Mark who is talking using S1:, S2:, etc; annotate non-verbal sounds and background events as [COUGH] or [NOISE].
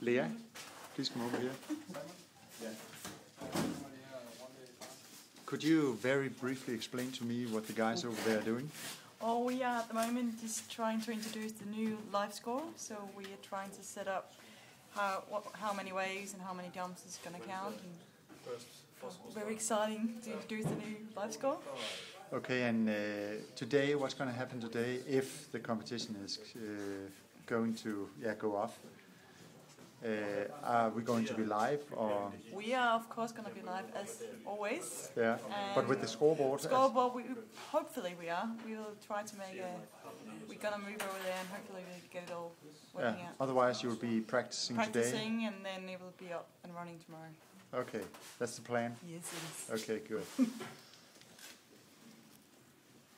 S1: Lea, please come over here. Could you very briefly explain to me what the guys over there are doing?
S2: Oh, we are at the moment just trying to introduce the new life score. So we are trying to set up how what, how many waves and how many jumps is going to count. And very exciting to introduce the new life score.
S1: Okay, and uh, today, what's going to happen today if the competition is uh, going to yeah go off? Uh, are we going to be live or
S2: We are of course going to be live as always.
S1: yeah? But with the scoreboard.
S2: Scoreboard, we, hopefully we are. We will try to make a. We're gonna move over there and hopefully we get it all
S1: yeah.
S2: working out.
S1: Otherwise, you'll be practicing, today.
S2: Practicing and then it will be up and running tomorrow.
S1: Okay, that's the plan.
S2: Yes, it is.
S1: Okay, good. [LAUGHS]